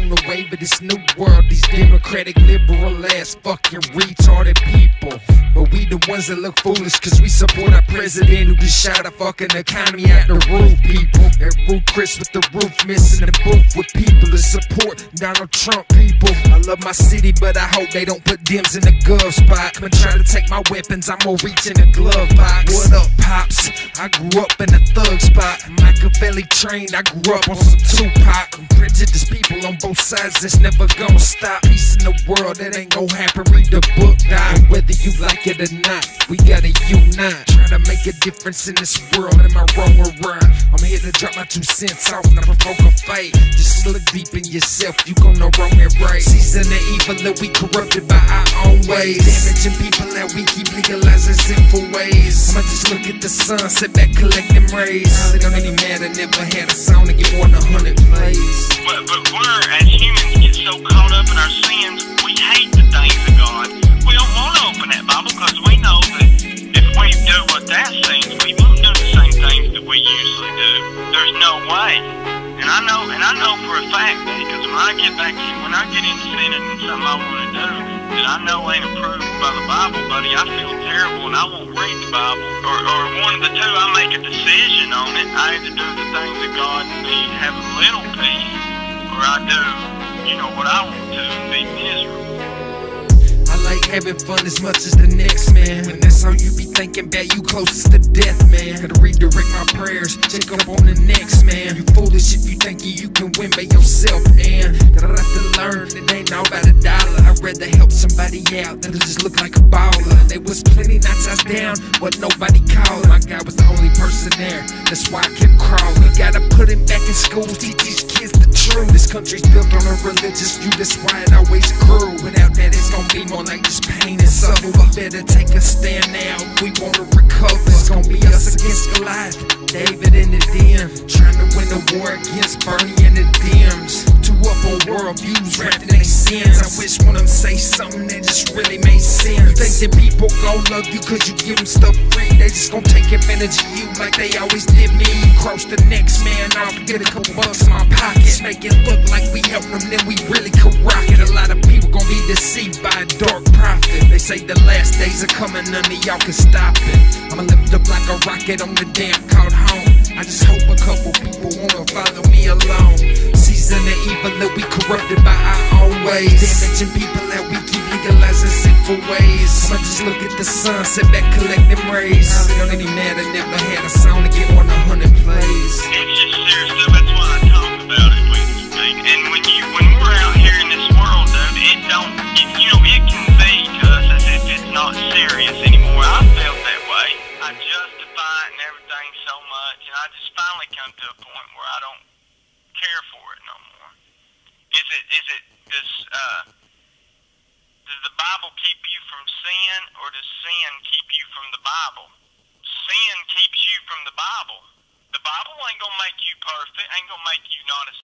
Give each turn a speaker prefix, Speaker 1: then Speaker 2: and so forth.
Speaker 1: the wave of this new world. These democratic liberal ass fucking retarded people. Ones that look foolish cause we support our president who just shot a fucking economy out the roof, people. That roof Chris with the roof missing the booth with people to support Donald Trump, people. I love my city, but I hope they don't put dims in the gov spot. Come and try to take my weapons, I'm gonna reach in the glove box. What up, Pops? I grew up in a thug spot. Machiavelli trained, I grew up on some Tupac. Prejudiced people on both sides, it's never gonna stop. Peace in the world, that ain't gonna happen. Read the book, die. Whether you like it or not, we gotta unite. Try to make a difference in this world. Am I wrong or right? I'm here to drop my two cents off, not provoke a fight. Just look deep in yourself, you gon' know wrong and right. Season the evil that we corrupted by our own ways. Damaging people that we keep legalizing sinful ways. I'ma just look at the sun, sit back, collect them rays. It don't really matter, never had a song to get more than a hundred plays.
Speaker 2: But, but we're, as humans, get so caught up in our sins, we hate the things I know, for a fact that because when I get back, when I get into sinning and something I want to do that I know ain't approved by the Bible, buddy, I feel terrible and I won't read the Bible. Or, or one of the two, I make a decision on it. I either do the things of God be have a little peace, or I do, you know, what I want to and be miserable.
Speaker 1: Having fun as much as the next man. When that's all you be thinking about, you closest to death, man. Gotta redirect my prayers, check up on the next man. You foolish if you think you can win by yourself, and gotta have to learn it ain't all about a dollar. I'd rather help somebody out than to just look like a baller. There was plenty nights I was down, but nobody called. My God was the only person there, that's why I kept crawling. Gotta put him back in school, teach these kids the truth. This country's built on a religious view, that's why it always grew. Without that, it's gonna be more like just pain and suffer. We better take a stand now. We wanna recover. It's gonna be us against Goliath, David I wish one of them say something that just really made sense. Think that people gon' love you cause you give them stuff free? They just gon' take advantage of you like they always did me. Cross the next man off, get a couple bucks in my pockets. Make it look like we help them, then we really could rock it. A lot of people gon' be deceived by a dark prophet. They say the last days are coming, none of y'all can stop it. I'ma lift up like a rocket on the damn called home. I just hope a couple people wanna follow me along. Season the evil that we corrupted by our ways. Damaging people that we keep legalizing sinful ways. I'ma just look at the sun, sit back, collect them rays. It don't really matter, never had a song to get more than a hundred plays.
Speaker 2: It's just serious stuff. That's why I talk about it with you. And when you when we're out here in this world, dude, it don't it, you know it can be to us as if it's not serious anymore. I felt that way. I justify it and everything so much, and I just finally come to a point where I don't care for it no more. Is it is it does uh does the Bible keep you from sin, or does sin keep you from the Bible? Sin keeps you from the Bible. The Bible ain't gonna make you perfect, ain't gonna make you not a